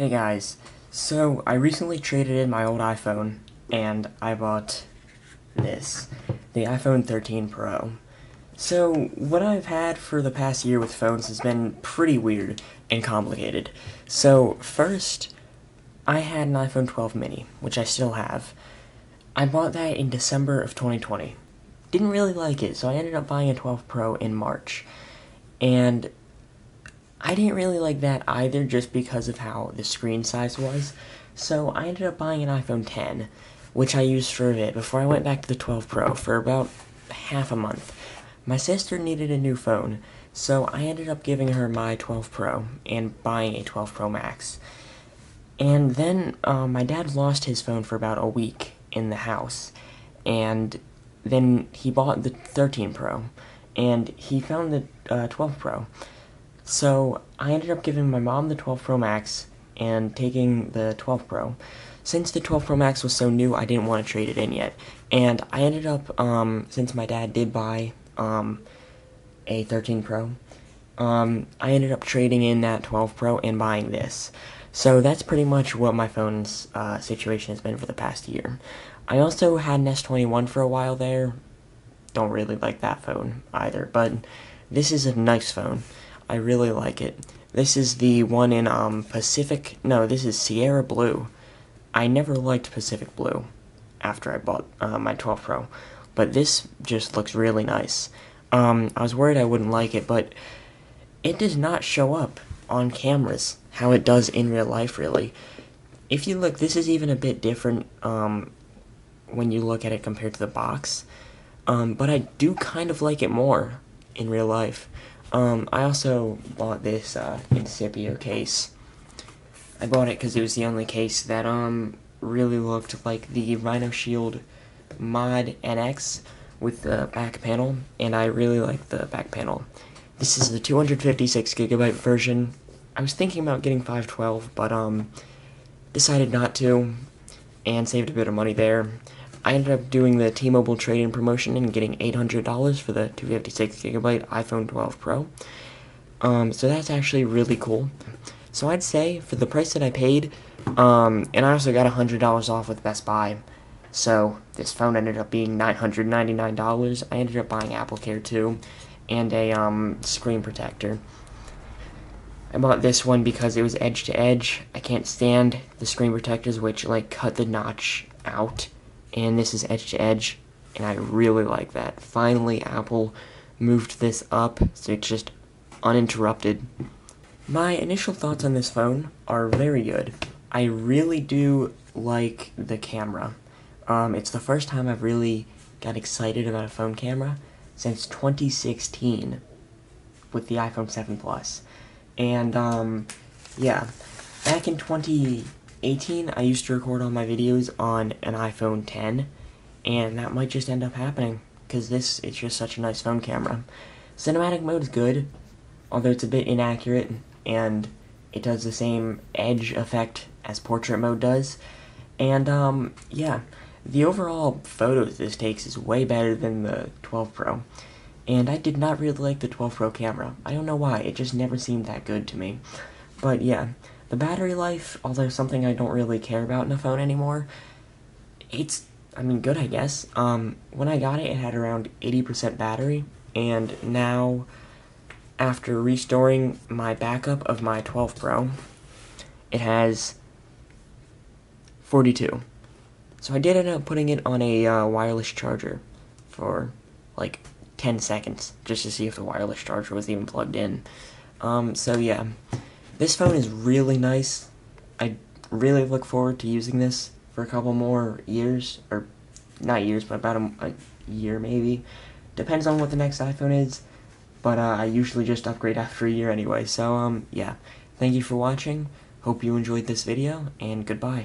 Hey guys, so I recently traded in my old iPhone and I bought this, the iPhone 13 Pro. So, what I've had for the past year with phones has been pretty weird and complicated. So, first, I had an iPhone 12 mini, which I still have. I bought that in December of 2020. Didn't really like it, so I ended up buying a 12 Pro in March. And I didn't really like that either just because of how the screen size was. So I ended up buying an iPhone 10, which I used for a bit before I went back to the 12 Pro for about half a month. My sister needed a new phone, so I ended up giving her my 12 Pro and buying a 12 Pro Max. And then um, my dad lost his phone for about a week in the house, and then he bought the 13 Pro, and he found the uh, 12 Pro. So I ended up giving my mom the 12 Pro Max and taking the 12 Pro. Since the 12 Pro Max was so new, I didn't want to trade it in yet. And I ended up, um, since my dad did buy um, a 13 Pro, um, I ended up trading in that 12 Pro and buying this. So that's pretty much what my phone's uh, situation has been for the past year. I also had an S21 for a while there. Don't really like that phone either, but this is a nice phone. I really like it. This is the one in um, Pacific. No, this is Sierra Blue. I never liked Pacific Blue after I bought uh, my 12 Pro, but this just looks really nice. Um, I was worried I wouldn't like it, but it does not show up on cameras how it does in real life, really. If you look, this is even a bit different um, when you look at it compared to the box, um, but I do kind of like it more in real life. Um, I also bought this uh, Incipio case. I bought it because it was the only case that um really looked like the Rhino Shield Mod NX with the back panel, and I really like the back panel. This is the 256 gigabyte version. I was thinking about getting 512, but um decided not to, and saved a bit of money there. I ended up doing the T-Mobile trade-in promotion and getting $800 for the 256 gigabyte iPhone 12 Pro. Um, so that's actually really cool. So I'd say for the price that I paid, um, and I also got $100 off with Best Buy. So this phone ended up being $999. I ended up buying Apple Care too, and a um, screen protector. I bought this one because it was edge to edge. I can't stand the screen protectors which like cut the notch out and this is edge to edge, and I really like that. Finally, Apple moved this up, so it's just uninterrupted. My initial thoughts on this phone are very good. I really do like the camera. Um, it's the first time I've really got excited about a phone camera since 2016 with the iPhone 7 Plus. And, um, yeah, back in 20, 18, I used to record all my videos on an iPhone 10, and that might just end up happening, because this is just such a nice phone camera. Cinematic mode is good, although it's a bit inaccurate, and it does the same edge effect as portrait mode does. And, um, yeah, the overall photos this takes is way better than the 12 Pro. And I did not really like the 12 Pro camera. I don't know why, it just never seemed that good to me. But yeah, the battery life, although something I don't really care about in a phone anymore, it's, I mean, good, I guess. Um, when I got it, it had around 80% battery, and now, after restoring my backup of my 12 Pro, it has 42. So I did end up putting it on a uh, wireless charger for like 10 seconds just to see if the wireless charger was even plugged in. Um, so yeah. This phone is really nice. I really look forward to using this for a couple more years, or not years, but about a, a year maybe. Depends on what the next iPhone is, but uh, I usually just upgrade after a year anyway. So um, yeah, thank you for watching. Hope you enjoyed this video, and goodbye.